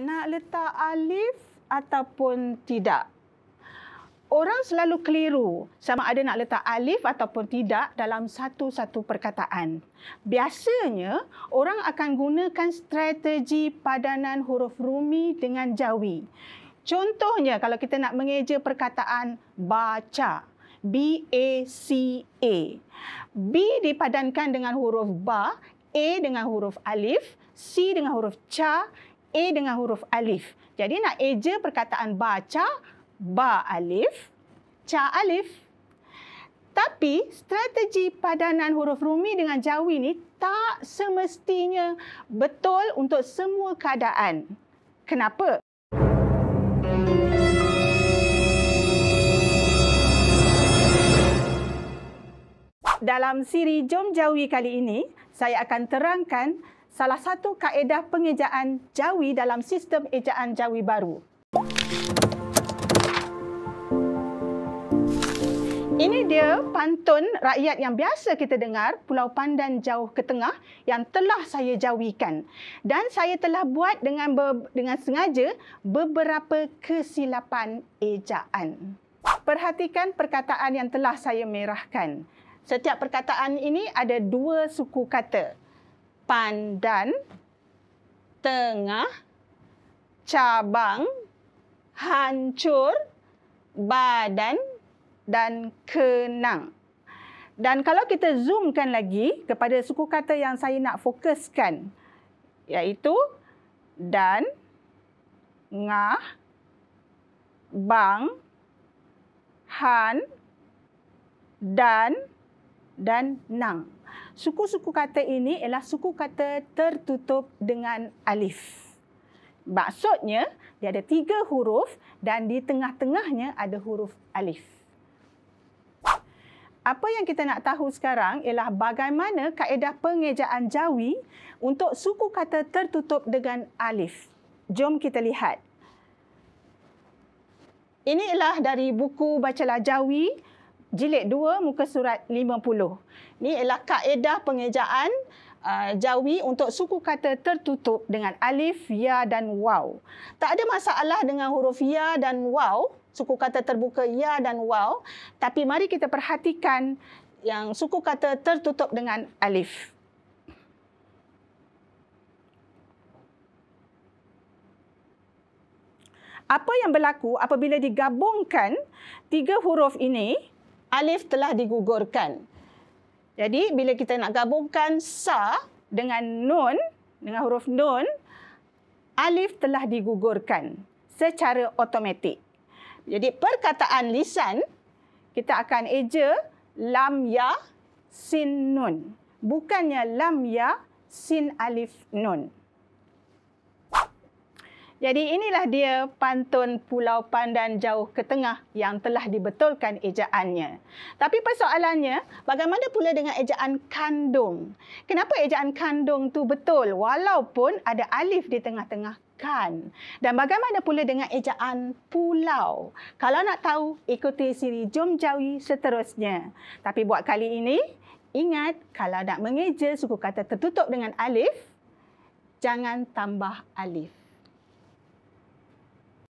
nak letak alif ataupun tidak? Orang selalu keliru sama ada nak letak alif ataupun tidak dalam satu-satu perkataan. Biasanya, orang akan gunakan strategi padanan huruf rumi dengan jawi. Contohnya, kalau kita nak mengeja perkataan baca, B-A-C-A. B dipadankan dengan huruf ba, A dengan huruf alif, C dengan huruf ca, A dengan huruf alif. Jadi nak eja perkataan baca, ba alif, ca alif. Tapi strategi padanan huruf rumi dengan jawi ni tak semestinya betul untuk semua keadaan. Kenapa? Dalam siri Jom Jawi kali ini, saya akan terangkan salah satu kaedah pengejaan jawi dalam sistem ejaan jawi baru. Ini dia pantun rakyat yang biasa kita dengar, Pulau Pandan jauh ke tengah yang telah saya jawikan. Dan saya telah buat dengan ber, dengan sengaja beberapa kesilapan ejaan. Perhatikan perkataan yang telah saya merahkan. Setiap perkataan ini ada dua suku kata. Pandan, tengah, cabang, hancur, badan, dan kenang. Dan kalau kita zoomkan lagi kepada suku kata yang saya nak fokuskan iaitu dan, ngah, bang, han, dan, dan nang. Suku-suku kata ini ialah suku kata tertutup dengan alif. Maksudnya, dia ada tiga huruf dan di tengah-tengahnya ada huruf alif apa yang kita nak tahu sekarang ialah bagaimana kaedah pengejaan jawi untuk suku kata tertutup dengan alif. Jom kita lihat. Ini ialah dari buku Bacalah Jawi, jilid 2, muka surat 50. Ini ialah kaedah pengejaan uh, jawi untuk suku kata tertutup dengan alif, ya dan waw. Tak ada masalah dengan huruf ya dan waw suku kata terbuka ya dan waw tapi mari kita perhatikan yang suku kata tertutup dengan alif apa yang berlaku apabila digabungkan tiga huruf ini alif telah digugurkan jadi bila kita nak gabungkan sa dengan nun dengan huruf nun alif telah digugurkan secara automatik jadi perkataan lisan kita akan eja lam ya sin nun. Bukannya lam ya sin alif nun. Jadi inilah dia pantun Pulau Pandan jauh ke tengah yang telah dibetulkan ejaannya. Tapi persoalannya, bagaimana pula dengan ejaan kandung? Kenapa ejaan kandung tu betul walaupun ada alif di tengah-tengah kan? Dan bagaimana pula dengan ejaan pulau? Kalau nak tahu, ikuti siri Jom Jawi seterusnya. Tapi buat kali ini, ingat kalau nak mengeja suku kata tertutup dengan alif, jangan tambah alif.